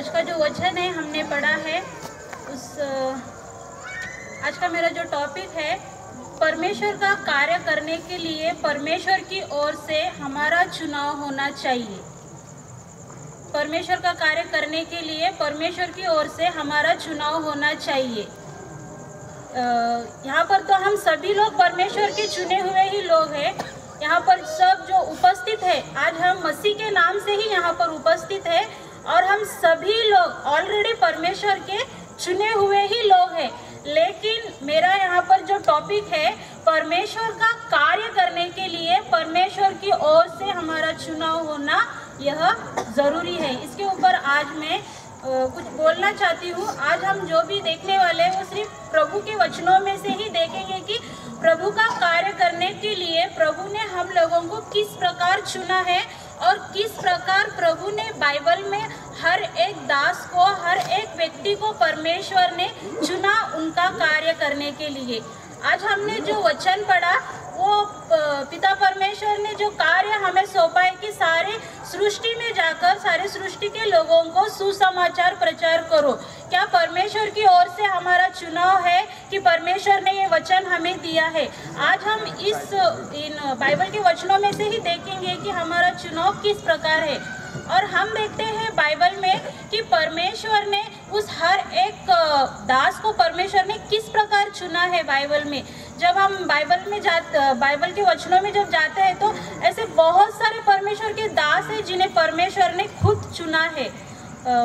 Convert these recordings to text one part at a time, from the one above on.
आज का जो वचन है, हमने पढ़ा है, उस आज का मेरा जो टॉपिक है, परमेश्वर का कार्य करने के लिए परमेश्वर की ओर से हमारा चुनाव होना चाहिए। परमेश्वर का कार्य करने के लिए परमेश्वर की ओर से हमारा चुनाव होना चाहिए। यहाँ पर तो हम सभी लोग परमेश्वर के चुने हुए ही लोग हैं। यहाँ पर सब जो उपस्थित है, आज हम मसीह के नाम से ही यहाँ पर उपस्थित है। और हम सभी लोग ऑलरेडी परमेश्वर के चुने हुए ही लोग हैं। लेकिन मेरा यहाँ पर जो टॉपिक है, परमेश्वर का कार्य करने के लिए, परमेश्वर की ओर से हमारा चुनाव होना यह ज़रूरी है। इसके ऊपर आज मैं कुछ बोलना चाहती हूँ। आज हम जो भी देखने वाले हैं, वो सिर्फ़ प्रभु के वचनों में से ही देखेंगे कि प्रभु का कार्य करने के लिए प्रभु ने हम लोगों को किस प्रकार चुना है। और किस प्रकार प्रभु ने बाइबल में हर एक दास को, हर एक व्यक्ति को परमेश्वर ने चुना उनका कार्य करने के लिए। आज हमने जो वचन पढ़ा वो पिता परमेश्वर ने जो कार्य हमें सौंपा है कि सारे सृष्टि में जाकर, सारे सृष्टि के लोगों को सुसमाचार प्रचार करो। क्या परमेश्वर की ओर से हमारा चुनाव है कि परमेश्वर ने ये वचन हमें दिया है? आज हम इस, इन बाइबल के वचनों में से ही देखेंगे कि हमारा चुनाव किस प्रकार है। और हम देखते हैं बाइबल में कि परमेश्वर ने उस हर एक दास को परमेश्वर ने किस प्रकार चुना है बाइबल में। जब हम बाइबल में जाते बाइबल के वचनों में जब जाते हैं तो ऐसे बहुत सारे परमेश्वर के दास हैं जिन्हें परमेश्वर ने खुद चुना है।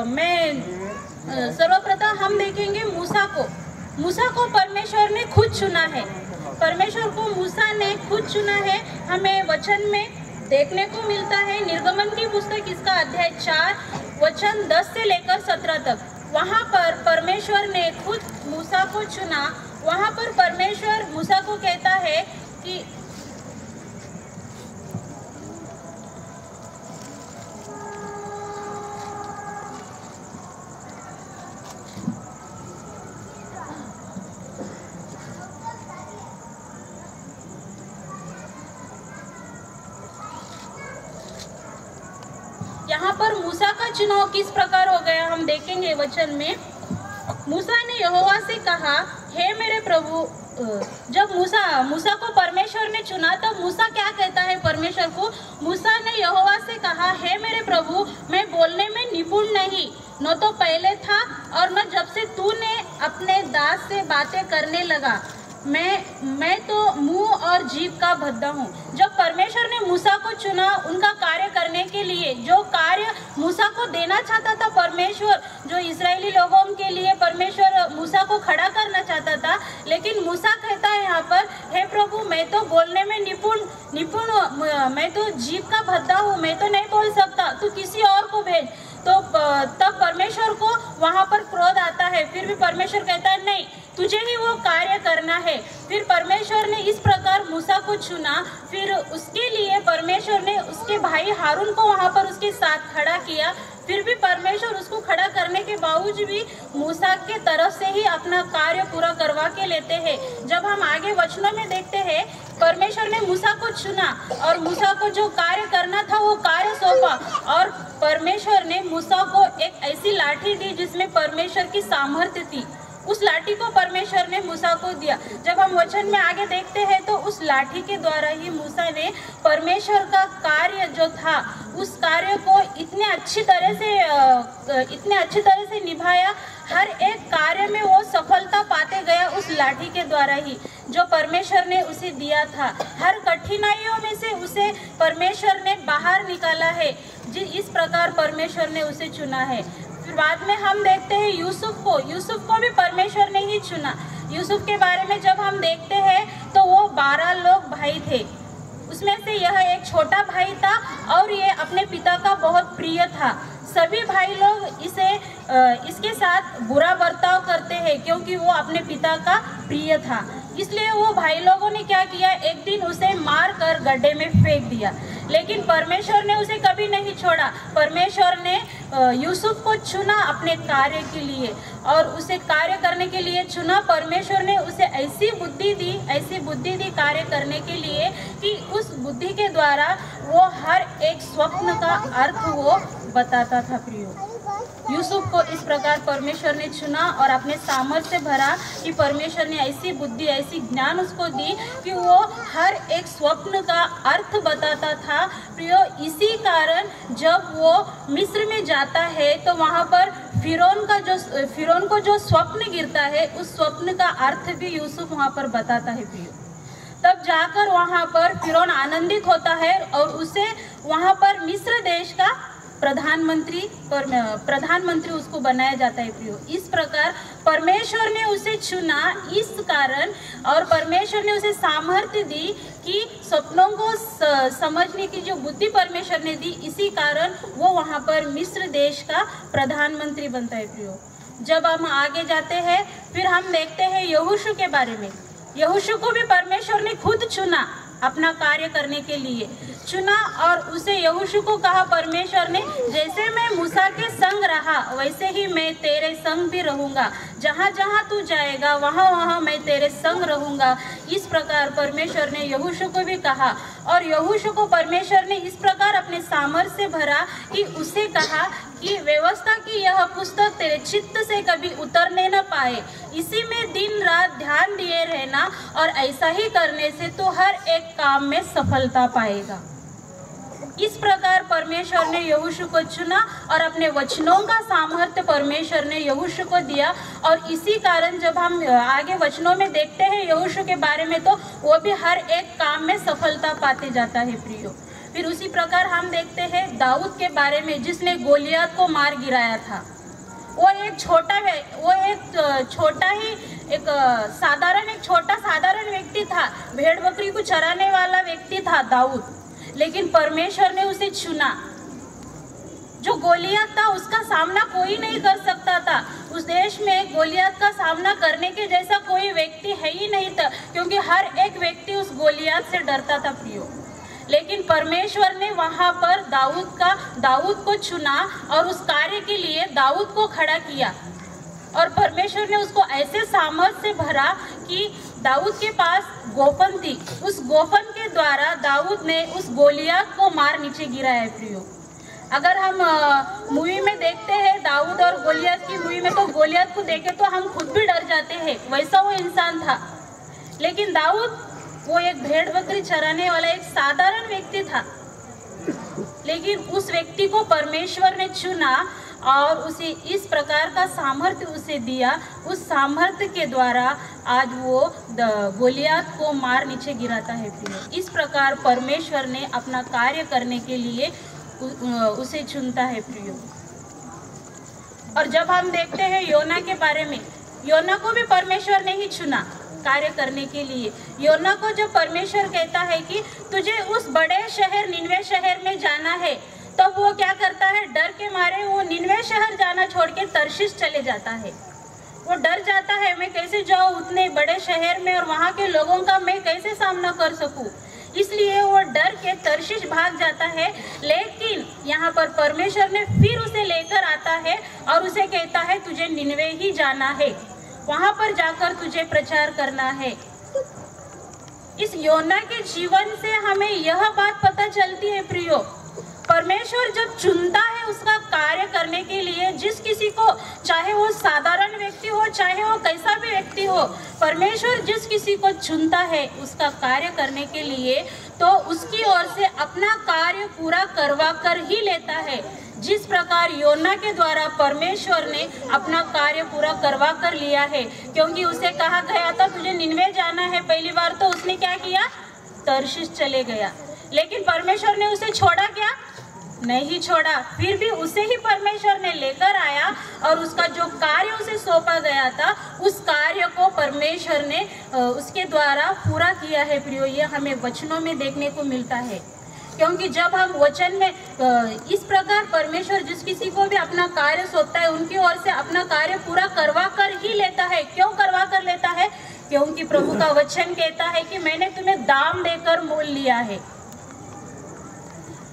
मैं सर्वप्रथम हम देखेंगे मूसा को। मूसा को परमेश्वर ने खुद चुना है। परमेश्वर को मूसा ने खुद चुना है। हमें वचन में देखने को मिलता है, निर्गमन की पुस्तक इसका अध्याय चार, वचन दस से लेकर सत्रह तक। वहाँ पर परमेश्वर ने खुद मूसा को चुना। वहाँ पर परमेश्वर मूसा को कहता है कि यहाँ पर मूसा का चुनाव किस प्रकार हो गया हम देखेंगे वचन में। मूसा ने यहोवा से कहा, हे मेरे प्रभु जब मूसा मूसा को परमेश्वर ने चुना तो मूसा क्या कहता है परमेश्वर को? मूसा ने यहोवा से कहा, हे मेरे प्रभु, मैं बोलने में निपुण नहीं। न तो पहले था और न जब से तूने अपने दास से बातें करने लगा। मैं मैं तो मुँह और जीव का भद्दा हूँ। जब परमेश्वर ने मूसा को चुना उनका कार्य करने के लिए, जो कार्य मूसा को देना चाहता था परमेश्वर, जो इसराइली लोगों के लिए परमेश्वर मूसा को खड़ा करना चाहता था, लेकिन मूसा कहता है यहाँ पर, हे प्रभु, मैं तो बोलने में निपुण निपुण मैं तो जीव का भद्दा हूँ। मैं तो नहीं बोल सकता। तू किसी और को भेज। तो तब परमेश्वर को वहाँ पर क्रोध आता है। फिर भी परमेश्वर कहता है, नहीं, तुझे ही वो कार्य करना है। फिर परमेश्वर ने इस प्रकार मूसा को चुना। फिर उसके लिए परमेश्वर ने उसके भाई हारून को वहाँ पर उसके साथ खड़ा किया। फिर भी परमेश्वर उसको खड़ा करने के बावजूद भी मूसा के तरफ़ से ही अपना कार्य पूरा करवा के लेते हैं। जब हम आगे वचनों में देखते हैं, परमेश्वर ने मूसा को चुना और मूसा को जो कार्य करना था वो कार्य सौंपा और परमेश्वर ने मूसा को एक ऐसी लाठी दी जिसमें परमेश्वर की सामर्थ्य थी। उस लाठी को परमेश्वर ने मूसा को दिया। जब हम वचन में आगे देखते हैं तो उस लाठी के द्वारा ही मूसा ने परमेश्वर का कार्य जो था, उस कार्य को इतने अच्छी तरह से इतने अच्छी तरह से निभाया। हर एक कार्य में वो सफलता पाते गया उस लाठी के द्वारा ही, जो परमेश्वर ने उसे दिया था। हर कठिनाइयों में से उसे परमेश्वर ने बाहर निकाला है, जिस इस प्रकार परमेश्वर ने उसे चुना है। बाद में हम देखते हैं यूसुफ को। यूसुफ को भी परमेश्वर ने ही चुना। यूसुफ के बारे में जब हम देखते हैं तो वो बारह लोग भाई थे। उसमें से यह एक छोटा भाई था और ये अपने पिता का बहुत प्रिय था। सभी भाई लोग इसे इसके साथ बुरा बर्ताव करते हैं, क्योंकि वो अपने पिता का प्रिय था। इसलिए वो भाई लोगों ने क्या किया? एक दिन उसे मार कर गड्ढे में फेंक दिया। लेकिन परमेश्वर ने उसे कभी नहीं छोड़ा। परमेश्वर ने यूसुफ को चुना अपने कार्य के लिए और उसे कार्य करने के लिए चुना। परमेश्वर ने उसे ऐसी बुद्धि दी, ऐसी बुद्धि दी कार्य करने के लिए कि उस बुद्धि के द्वारा वो हर एक स्वप्न का अर्थ वो बताता था प्रियो। यूसुफ को इस प्रकार परमेश्वर ने चुना और अपने सामर्थ्य से भरा कि परमेश्वर ने ऐसी बुद्धि, ऐसी ज्ञान उसको दी कि वो हर एक स्वप्न का अर्थ बताता था। प्रियो, इसी कारण जब वो मिस्र में जाता है तो वहाँ पर फिरौन का जो, फिरौन को जो स्वप्न गिरता है, उस स्वप्न का अर्थ भी यूसुफ वहाँ पर बताता है प्रियो। तब जाकर वहाँ पर फिरौन आनंदित होता है और उसे वहाँ पर मिस्र देश का प्रधानमंत्री पर प्रधानमंत्री उसको बनाया जाता है प्रियो इस प्रकार परमेश्वर ने उसे चुना, इस कारण और परमेश्वर ने उसे सामर्थ्य दी कि सपनों को समझने की जो बुद्धि परमेश्वर ने दी, इसी कारण वो वहाँ पर मिस्र देश का प्रधानमंत्री बनता है प्रियो जब हम आगे जाते हैं, फिर हम देखते हैं यहुशु के बारे में। यहुशु को भी परमेश्वर ने खुद चुना। अपना कार्य करने के लिए। चुना और उसे यहुशु को कहा, परमेश्वर ने, जैसे मैं मूसा के संग रहा, वैसे ही मैं तेरे संग भी रहूँगा। जहाँ जहाँ तू जाएगा वहाँ वहाँ मैं तेरे संग रहूँगा। इस प्रकार परमेश्वर ने यहुशु को भी कहा। और यहुशु को परमेश्वर ने इस प्रकार अपने सामर्थ्य भरा कि उसे कहा कि व्यवस्था की, यह पुस्तक तेरे चित्त से कभी उतरने न पाए। इसी में दिन रात ध्यान दिए रहना और ऐसा ही करने से तो हर एक काम में सफलता पाएगा। इस प्रकार परमेश्वर ने यहुशु को चुना और अपने वचनों का सामर्थ्य परमेश्वर ने यहुशु को दिया। और इसी कारण जब हम आगे वचनों में देखते हैं यहुशु के बारे में तो वो भी हर एक काम में सफलता पाते जाता है, प्रियो। फिर उसी प्रकार हम देखते हैं दाऊद के बारे में, जिसने गोलियात को मार गिराया था। वो एक छोटा वो एक छोटा ही एक साधारण, एक छोटा साधारण व्यक्ति था। भेड़ बकरी को चराने वाला व्यक्ति था दाऊद। लेकिन परमेश्वर ने उसे चुना। जो गोलियात था, उसका सामना कोई नहीं कर सकता था। उस देश में गोलियात का सामना करने के जैसा कोई व्यक्ति है ही नहीं था, क्योंकि हर एक व्यक्ति उस गोलियात से डरता था, प्रियो। लेकिन परमेश्वर ने वहाँ पर दाऊद का, दाऊद को चुना और उस कार्य के लिए दाऊद को खड़ा किया। और परमेश्वर ने उसको ऐसे सामर्थ्य से भरा कि दाऊद के पास गोपन थी। उस गोपन के द्वारा दाऊद ने उस गोलिया को मार नीचे गिरा है, प्रियो। अगर हम मूवी में देखते हैं दाऊद और गोलियात की मूवी में तो गोलियात को देखे तो हम खुद भी डर जाते हैं, वैसा वो इंसान था। लेकिन दाऊद वो एक भेड़ बकरी चराने वाला एक साधारण व्यक्ति था। लेकिन उस व्यक्ति को परमेश्वर ने चुना और उसे इस प्रकार का सामर्थ्य उसे दिया। उस सामर्थ्य के द्वारा आज वो गोलियात को मार नीचे गिराता है प्रिय इस प्रकार परमेश्वर ने अपना कार्य करने के लिए उसे चुनता है प्रिय। और जब हम देखते हैं योना के बारे में, योना को भी परमेश्वर ने ही चुना। कार्य करने के लिए। योना को जब परमेश्वर कहता है कि तुझे उस बड़े शहर, निन्वे शहर में जाना है तब वो क्या करता है? डर के मारे वो निन्वे शहर जाना छोड़ के तरशिश चले जाता है। वो डर जाता है, मैं कैसे जाऊँ उतने बड़े शहर में और वहाँ के लोगों का मैं कैसे सामना कर सकूँ? इसलिए वो डर के तरशिश भाग जाता है, लेकिन यहाँ पर परमेश्वर ने फिर उसे लेकर आता है और उसे कहता है, तुझे निन्वे ही जाना है। वहाँ पर जाकर तुझे प्रचार करना है। इस योना के जीवन से हमें यह बात पता चलती है, प्रियो। परमेश्वर जब चुनता है उसका कार्य करने के लिए, जिस किसी को, चाहे वो साधारण व्यक्ति हो, चाहे वो कैसा भी व्यक्ति हो, परमेश्वर जिस किसी को चुनता है उसका कार्य करने के लिए तो उसकी ओर से अपना कार्य पूरा करवा कर ही लेता है। जिस प्रकार योना के द्वारा परमेश्वर ने अपना कार्य पूरा करवा कर लिया है, क्योंकि उसे कहा गया था, तुझे निन्वे जाना है। पहली बार तो उसने क्या किया? तरशीश चले गया। लेकिन परमेश्वर ने उसे छोड़ा क्या? नहीं छोड़ा। फिर भी उसे ही परमेश्वर ने लेकर आया और उसका जो कार्य उसे सौंपा गया था, उस कार्य को परमेश्वर ने उसके द्वारा पूरा किया है। प्रियो, ये हमें वचनों में देखने को मिलता है। क्योंकि जब हम वचन में इस प्रकार परमेश्वर जिस किसी को भी अपना कार्य सौंपता है, उनकी ओर से अपना कार्य पूरा करवा कर ही लेता है। क्यों करवा कर लेता है? क्योंकि प्रभु का वचन कहता है कि मैंने तुम्हें दाम देकर मोल लिया है।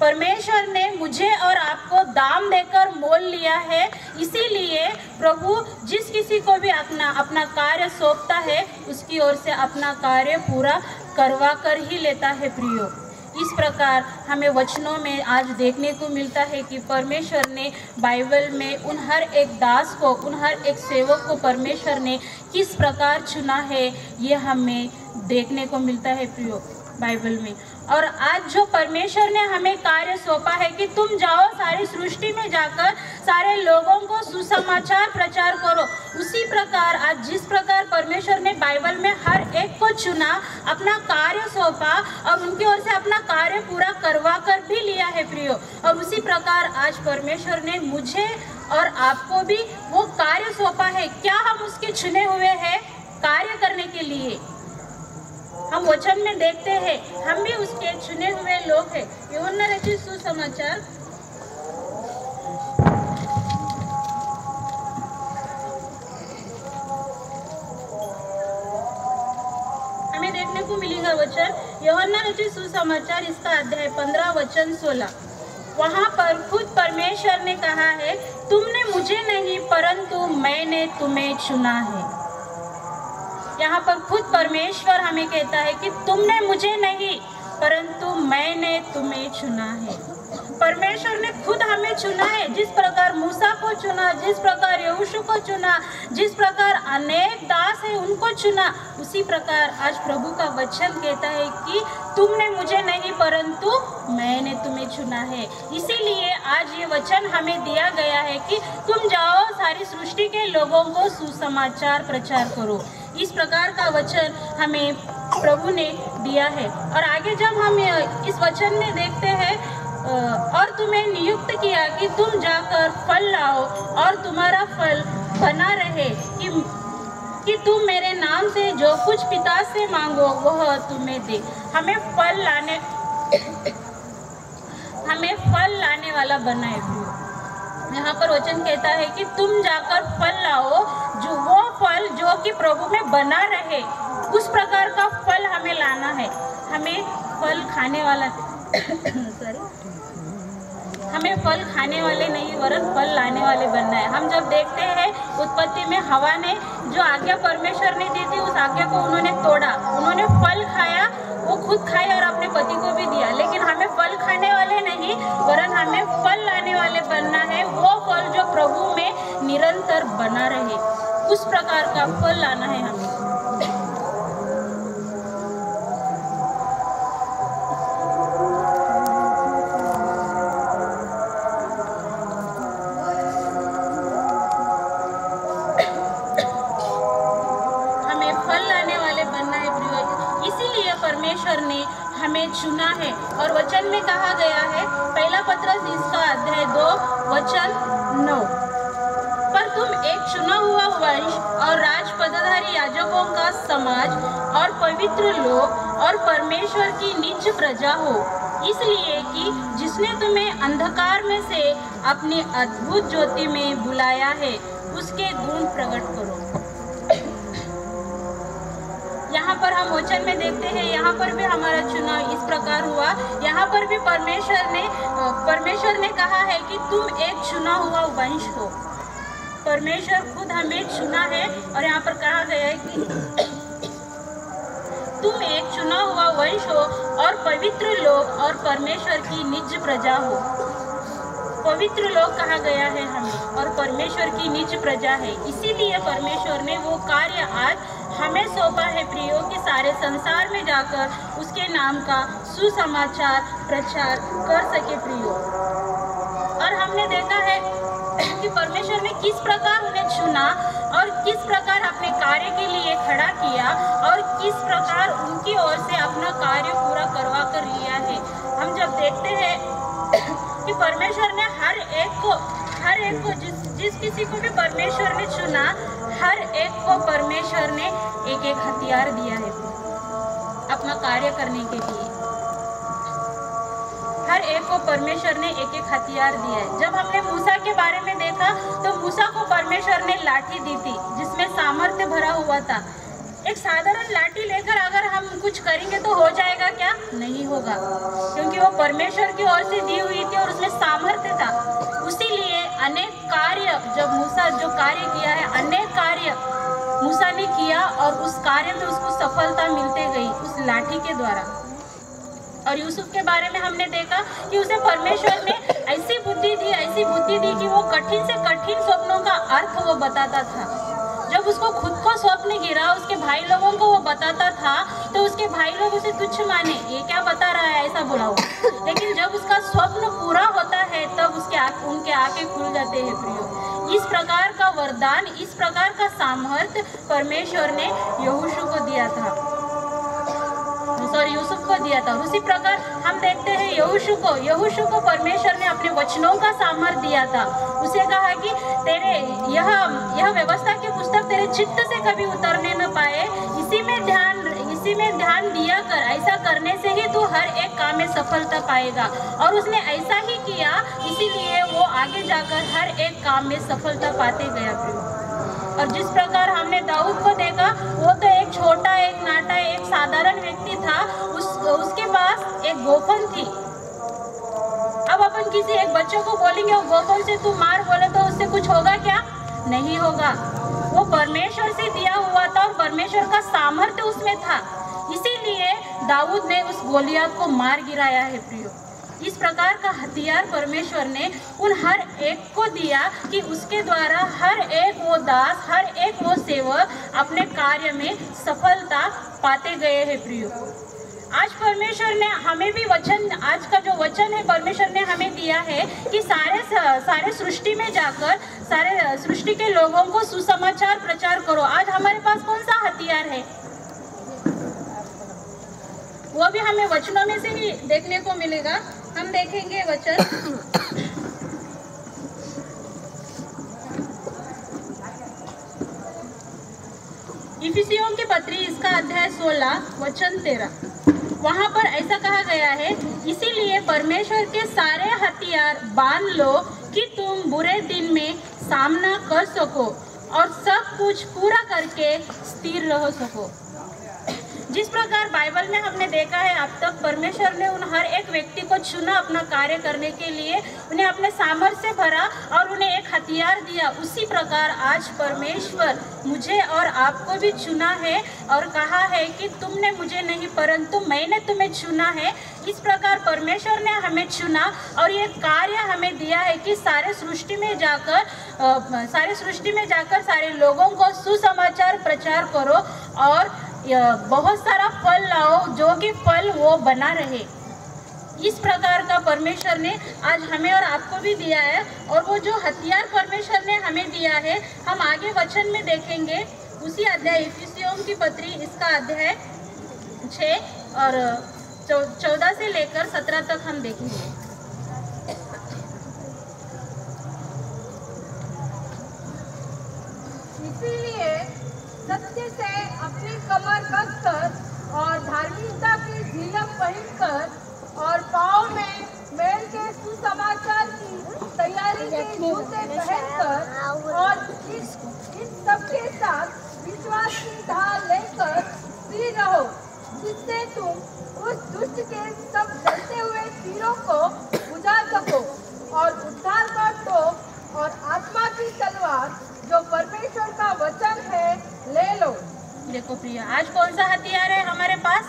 परमेश्वर ने मुझे और आपको दाम देकर मोल लिया है। इसीलिए प्रभु जिस किसी को भी अपना अपना कार्य सौंपता है, उसकी ओर से अपना कार्य पूरा करवा कर ही लेता है, प्रियो। इस प्रकार हमें वचनों में आज देखने को मिलता है कि परमेश्वर ने बाइबल में उन हर एक दास को, उन हर एक सेवक को परमेश्वर ने किस प्रकार चुना है, ये हमें देखने को मिलता है, प्रियो। बाइबल में। और आज जो परमेश्वर ने हमें कार्य सौंपा है कि तुम जाओ सारी सृष्टि में जाकर सारे लोगों को सुसमाचार प्रचार करो। उसी प्रकार, आज जिस प्रकार परमेश्वर ने बाइबल में हर एक को चुना, अपना कार्य सौंपा और उनकी ओर से अपना कार्य पूरा करवा कर भी लिया है प्रियो। और उसी प्रकार आज परमेश्वर ने मुझे और आपको भी वो कार्य सौंपा है। क्या हम उसके चुने हुए हैं कार्य करने के लिए? हम वचन में देखते हैं। हम भी उसके चुने हुए लोग हैं। रचित सुसमाचार। हमें देखने को मिलेगा वचन। योना रचित सुसमाचार, इसका अध्याय पंद्रह, वचन सोलह। वहाँ पर खुद परमेश्वर ने कहा है, तुमने मुझे नहीं, परंतु मैंने तुम्हें चुना है। यहाँ पर खुद परमेश्वर हमें कहता है कि तुमने मुझे नहीं, परंतु मैंने तुम्हें चुना है। परमेश्वर ने खुद हमें चुना है। जिस प्रकार मूसा को चुना, जिस प्रकार यहोशू को चुना, जिस प्रकार अनेक दास है उनको चुना, उसी प्रकार आज प्रभु का वचन कहता है कि तुमने मुझे नहीं, परंतु मैंने तुम्हें चुना है। इसीलिए आज ये वचन हमें दिया गया है कि तुम जाओ सारी सृष्टि के लोगों को सुसमाचार प्रचार करो। इस प्रकार का वचन हमें प्रभु ने दिया है। और आगे जब हम इस वचन में देखते हैं और तुम्हें नियुक्त किया कि तुम जाकर फल लाओ और तुम्हारा फल बना रहे कि कि तुम मेरे नाम से जो कुछ पिता से मांगो, वह तुम्हें दे। हमें फल लाने, हमें फल लाने वाला बनाए यहाँ पर वचन कहता है कि तुम जाकर फल लाओ, जो वो फल जो कि प्रभु में बना रहे, उस प्रकार का फल हमें लाना है। हमें फल खाने वाला सॉरी हमें फल खाने वाले नहीं, वरन फल लाने वाले बनना है। हम जब देखते हैं उत्पत्ति में हवा ने जो आज्ञा परमेश्वर ने दी थी, उस आज्ञा को उन्होंने तोड़ा। उन्होंने फल खाया, वो खुद खाए और अपने पति को भी दिया। लेकिन हमें फल खाने वाले नहीं, वरन हमें फल लाने वाले बनना है। वो फल जो प्रभु में निरंतर बना रहे। उस प्रकार का फल लाना है हमें। हमें फल लाने वाले बनना है इसीलिए परमेश्वर ने हमें चुना है और वचन में कहा गया है, पहला पत्र इसका अध्याय दो, वचन नौ। तुम एक चुना हुआ वंश और राज पदाधारी याजकों का समाज और पवित्र लोग और परमेश्वर की निज प्रजा हो। इसलिए कि जिसने तुम्हें अंधकार में से अपनी अद्भुत ज्योति में बुलाया है, उसके गुण प्रकट करो। यहाँ पर हम वचन में देखते हैं, यहाँ पर भी हमारा चुनाव इस प्रकार हुआ। यहाँ पर भी परमेश्वर ने परमेश्वर ने कहा है कि तुम एक चुना हुआ वंश हो। परमेश्वर खुद हमें चुना है और यहाँ पर कहा गया है कि तुम एक चुना हुआ वंश हो और पवित्र लोग और परमेश्वर की निज प्रजा हो। पवित्र लोग कहा गया है हमें और परमेश्वर की निज प्रजा है। इसीलिए परमेश्वर ने वो कार्य आज हमें सौंपा है प्रियो कि सारे संसार में जाकर उसके नाम का सुसमाचार प्रचार कर सके प्रियो। और हमने देखा है परमेश्वर ने किस प्रकार उन्हें चुना और किस प्रकार अपने कार्य के लिए खड़ा किया और किस प्रकार उनकी ओर से अपना कार्य पूरा करवा कर लिया है। हम जब देखते हैं कि परमेश्वर ने हर एक को, हर एक को जिस जिस किसी को भी परमेश्वर ने चुना, हर एक को परमेश्वर ने एक एक हथियार दिया है अपना कार्य करने के लिए। हर एक को परमेश्वर ने एक एक हथियार दिया है। जब हमने मूसा के बारे में देखा तो मूसा को परमेश्वर ने लाठी दी थी, जिसमें सामर्थ्य भरा हुआ था। एक साधारण लाठी लेकर अगर हम कुछ करेंगे तो हो जाएगा क्या? नहीं होगा। क्योंकि वो परमेश्वर की ओर से दी हुई थी और उसमें सामर्थ्य था। उसीलिए अनेक कार्य, जब मूसा जो कार्य किया है, अनेक कार्य मूसा ने किया और उस कार्य में उसको सफलता मिलते गई, उस लाठी के द्वारा। और यूसुफ के बारे में हमने देखा कि उसे परमेश्वर ने ऐसी बुद्धि दी ऐसी बुद्धि दी कि वो कठिन से कठिन स्वप्नों का अर्थ वो बताता था। जब उसको खुद को स्वप्न गिरा उसके भाई लोगों को वो बताता था तो उसके भाई लोग उसे तुच्छ माने। ये क्या बता रहा है ऐसा बोला वो लेकिन जब उसका स्वप्न पूरा होता है तब उसके आ, उनके आँखें खुल जाते हैं प्रियो। इस प्रकार का वरदान इस प्रकार का सामर्थ्य परमेश्वर ने यहोशू को दिया था। सॉरी यूसुफ को दिया था। उसी प्रकार हम देखते हैं यहोशू को यहोशू को परमेश्वर ने अपने वचनों का सामर्थ्य दिया था। उसे कहा कि तेरे यह यह व्यवस्था की पुस्तक तेरे चित्त से कभी उतरने न पाए। इसी में ध्यान, इसी में ध्यान दिया कर। ऐसा करने से ही तू हर एक काम में सफलता पाएगा। और उसने ऐसा ही किया। इसीलिए वो आगे जाकर हर एक काम में सफलता पाते गया। और जिस प्रकार हमने दाऊद को देखा, वो तो एक छोटा, एक नाटा, एक साधारण व्यक्ति था। उस, उसके पास एक गोफन थी। अब अपन किसी एक बच्चे को बोलेंगे, वो गोफन से तू मार बोले तो उससे कुछ होगा क्या? नहीं होगा। वो परमेश्वर से दिया हुआ था और परमेश्वर का सामर्थ्य उसमें था। इसीलिए दाऊद ने उस गोलियात को मार गिराया है, प्रियो। इस प्रकार का हथियार परमेश्वर ने उन हर एक को दिया कि उसके द्वारा हर एक वो दास, हर एक वो सेवक अपने कार्य में सफलता पाते गए हैं प्रियो। आज परमेश्वर ने हमें भी वचन, आज का जो वचन है, परमेश्वर ने हमें दिया है कि सारे सारे सृष्टि में जाकर, सारे सृष्टि के लोगों को सुसमाचार प्रचार करो। आज हमारे पास कौन सा हथियार है? वो भी हमें वचनों में से ही देखने को मिलेगा। हम देखेंगे वचन। इफिसियों की पत्री, इसका अध्याय 16 वचन 13 वहाँ पर ऐसा कहा गया है, इसीलिए परमेश्वर के सारे हथियार, बाँध लो कि तुम बुरे दिन में सामना कर सको और सब कुछ पूरा करके स्थिर रह सको। जिस प्रकार बाइबल में हमने देखा है, अब तक परमेश्वर ने उन हर एक व्यक्ति को चुना अपना कार्य करने के लिए, उन्हें अपने सामर्थ्य भरा और उन्हें एक हथियार दिया। उसी प्रकार आज परमेश्वर मुझे और आपको भी चुना है और कहा है कि तुमने मुझे नहीं, परंतु मैंने तुम्हें चुना है। इस प्रकार परमेश्वर ने हमें चुना और ये कार्य हमें दिया है कि सारे सृष्टि में जाकर सारे सृष्टि में जाकर सारे लोगों को सुसमाचार प्रचार करो और बहुत सारा फल लाओ जो कि फल वो बना रहे। इस प्रकार का परमेश्वर ने आज हमें और आपको भी दिया है और वो जो हथियार परमेश्वर ने हमें दिया है, हम आगे वचन में देखेंगे। उसी अध्याय की पत्री, इसका अध्याय छ और चौदह से लेकर सत्रह तक हम देखेंगे। इसीलिए अपनी कमर कसकर और धार्मिकता की झीलक पहनकर और पाँव में मेल के सुसमाचार की तैयारी के जूते पहनकर और इस इस सबके साथ विश्वास की ढाल लेकर स्थिर रहो, जिससे तुम उस दुष्ट के सब जलते हुए तीरों को बुझा सको और उद्धार का टोप और आत्मा की तलवार जो परमेश्वर का वचन है, ले लो। देखो प्रिया, आज कौन सा हथियार है हमारे पास?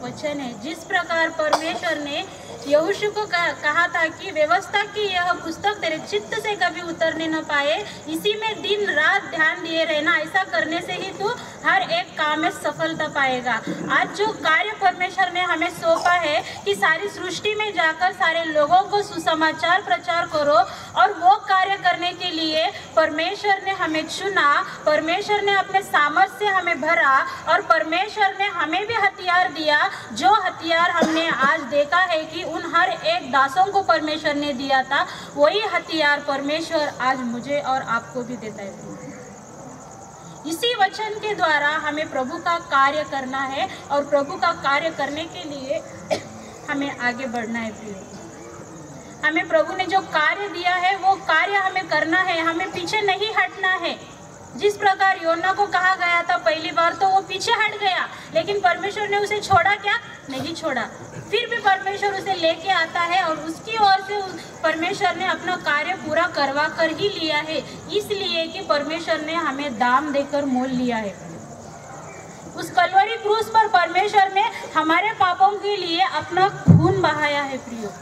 क्वेश्चन है जिस प्रकार परमेश्वर ने यहोशू को कहा था कि व्यवस्था की यह पुस्तक तेरे चित्त से कभी उतरने न पाए। इसी में दिन रात ध्यान दिए रहना, ऐसा करने से ही तू हर एक काम में सफलता पाएगा। आज जो कार्य परमेश्वर ने हमें सौंपा है कि सारी सृष्टि में जाकर सारे लोगों को सुसमाचार प्रचार करो और वो कार्य करने के लिए परमेश्वर ने हमें चुना, परमेश्वर ने अपने सामर्थ्य से हमें भरा और परमेश्वर ने हमें भी हथियार दिया, जो हथियार हमने आज देखा है कि उन हर एक दासों को परमेश्वर ने दिया था। वही हथियार परमेश्वर आज मुझे और आपको भी देता है। इसी वचन के द्वारा हमें प्रभु का कार्य करना है और प्रभु का कार्य करने के लिए हमें आगे बढ़ना है प्रिय। हमें प्रभु ने जो कार्य दिया है, वो कार्य हमें करना है। हमें पीछे नहीं हटना है। जिस प्रकार योना को कहा गया था पहली बार तो वो पीछे हट गया। लेकिन परमेश्वर ने उसे छोड़ा क्या? नहीं छोड़ा। फिर भी परमेश्वर उसे लेके आता है और उसकी ओर से परमेश्वर ने अपना कार्य पूरा करवा कर ही लिया है। इसलिए कि परमेश्वर ने हमें दाम देकर मोल लिया है। उस कलवरी क्रूस पर परमेश्वर ने हमारे पापों के लिए अपना खून बहाया है, प्रियो।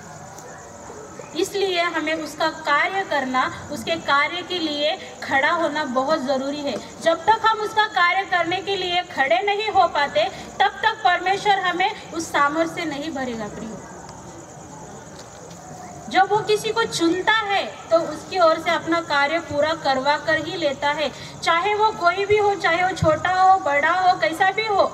इसलिए हमें उसका कार्य करना, उसके कार्य के लिए खड़ा होना बहुत ज़रूरी है। जब तक हम उसका कार्य करने के लिए खड़े नहीं हो पाते, तब तक परमेश्वर हमें उस सामर्थ्य से नहीं भरेगा, प्रियो। जब वो किसी को चुनता है तो उसकी ओर से अपना कार्य पूरा करवा कर ही लेता है। चाहे वो कोई भी हो, चाहे वो छोटा हो, बड़ा हो, कैसा भी हो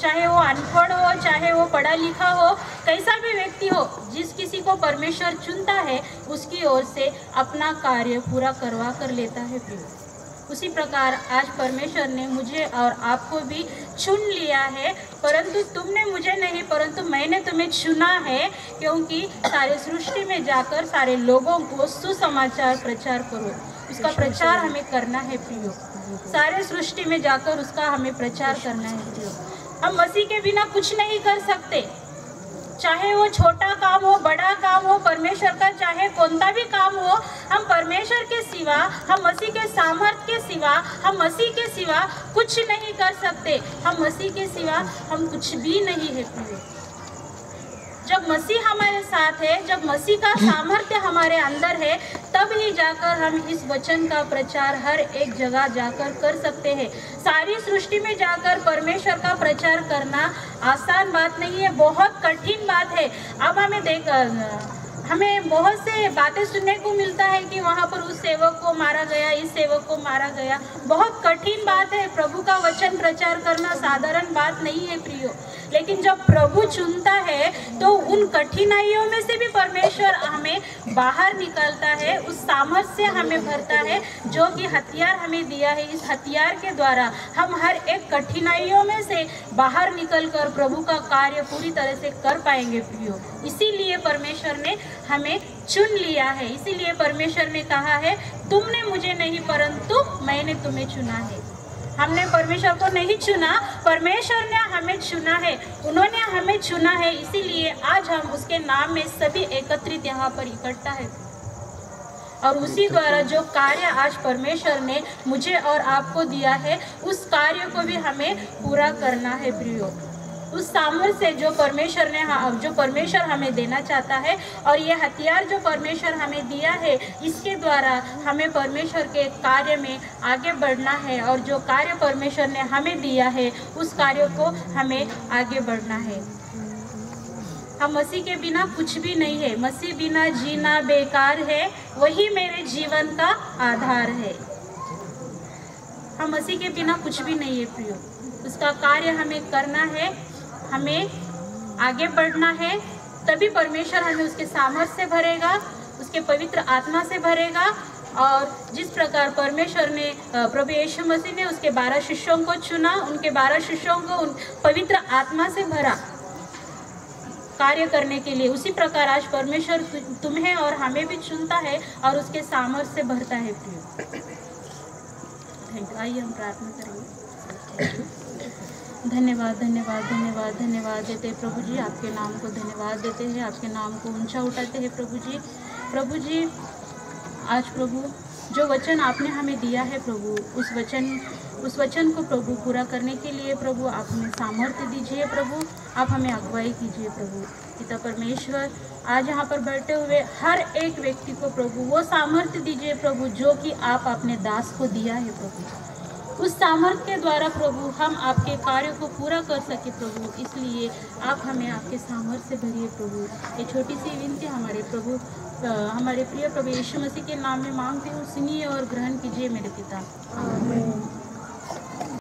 चाहे वो अनपढ़ हो चाहे वो पढ़ा लिखा हो कैसा भी व्यक्ति हो जिस किसी को परमेश्वर चुनता है उसकी ओर से अपना कार्य पूरा करवा कर लेता है फिर। उसी प्रकार आज परमेश्वर ने मुझे और आपको भी चुन लिया है परंतु तुमने मुझे नहीं परंतु मैंने तुम्हें चुना है क्योंकि सारे सृष्टि में जाकर सारे लोगों को सुसमाचार प्रचार करो। उसका प्रचार हमें करना है प्रियो। सारे सृष्टि में जाकर उसका हमें प्रचार करना है प्रियो। हम मसीह के बिना कुछ नहीं कर सकते। चाहे वो छोटा काम हो, बड़ा काम हो, परमेश्वर का, चाहे कौनता भी काम हो, हम परमेश्वर के सिवा, हम मसीह के सामर्थ्य के सिवा, हम मसीह के सिवा कुछ नहीं कर सकते। हम मसीह के सिवा हम कुछ भी नहीं है। प्रिय जब मसीह हमारे साथ है, जब मसीह का सामर्थ्य हमारे अंदर है, तब ही जाकर हम इस वचन का प्रचार हर एक जगह जाकर कर सकते हैं। सारी सृष्टि में जाकर परमेश्वर का प्रचार करना आसान बात नहीं है, बहुत कठिन बात है। अब हमें देख हमें बहुत से बातें सुनने को मिलता है कि वहाँ पर उस सेवक को मारा गया, इस सेवक को मारा गया। बहुत कठिन बात है, प्रभु का वचन प्रचार करना साधारण बात नहीं है प्रियो। लेकिन जब प्रभु चुनता है तो उन कठिनाइयों में से भी परमेश्वर हमें बाहर निकलता है, उस सामर्थ्य हमें भरता है, जो कि हथियार हमें दिया है। इस हथियार के द्वारा हम हर एक कठिनाइयों में से बाहर निकलकर प्रभु का कार्य पूरी तरह से कर पाएँगे प्रियो। इसीलिए परमेश्वर ने हमें चुन लिया है। इसीलिए परमेश्वर ने कहा है, तुमने मुझे नहीं, परंतु मैंने तुम्हें चुना है। हमने परमेश्वर को नहीं चुना, परमेश्वर ने हमें चुना है। उन्होंने हमें चुना है, इसीलिए आज हम उसके नाम में सभी एकत्रित यहाँ पर इकट्ठा है। और उसी द्वारा जो कार्य आज परमेश्वर ने मुझे और आपको दिया है, उस कार्य को भी हमें पूरा करना है, प्रियो। उस सामर्थ्य से जो परमेश्वर ने जो परमेश्वर हमें देना चाहता है और ये हथियार जो परमेश्वर हमें दिया है, इसके द्वारा हमें परमेश्वर के कार्य में आगे बढ़ना है और जो कार्य परमेश्वर ने हमें दिया है, उस कार्य को हमें आगे बढ़ना है। हम मसीह के बिना कुछ भी नहीं है। मसीह बिना जीना बेकार है, वही मेरे जीवन का आधार है। हम मसीह के बिना कुछ भी नहीं है, प्रियो। उसका कार्य हमें करना है हमें आगे बढ़ना है, तभी परमेश्वर हमें उसके सामर्थ्य से भरेगा, उसके पवित्र आत्मा से भरेगा और जिस प्रकार परमेश्वर ने प्रभु यीशु मसीह ने उसके बारह शिष्यों को चुना, उनके बारह शिष्यों को उन पवित्र आत्मा से भरा कार्य करने के लिए, उसी प्रकार आज परमेश्वर तुम्हें और हमें भी चुनता है और उसके सामर्थ्य से भरता है। प्रिय। थैंक यू आइए हम प्रार्थना करेंगे। धन्यवाद धन्यवाद धन्यवाद धन्यवाद देते हैं प्रभु जी। आपके नाम को धन्यवाद देते हैं, आपके नाम को ऊँचा उठाते हैं प्रभु जी। प्रभु जी, आज प्रभु, जो वचन आपने हमें दिया है प्रभु, उस वचन उस वचन को प्रभु पूरा करने के लिए प्रभु, आप हमें सामर्थ्य दीजिए प्रभु, आप हमें अगुवाई कीजिए प्रभु। पिता परमेश्वर, आज यहाँ पर बैठे हुए हर एक व्यक्ति को प्रभु, वो सामर्थ्य दीजिए प्रभु, जो कि आप अपने दास को दिया है प्रभु। उस सामर्थ्य के द्वारा प्रभु, हम आपके कार्य को पूरा कर सके प्रभु। इसलिए आप हमें आपके सामर्थ्य से भरिए प्रभु। ये छोटी सी विनती हमारे प्रभु हमारे प्रिय प्रभु यीशु मसीह के नाम में मांगती हूँ। सुनिए और ग्रहण कीजिए मेरे पिता।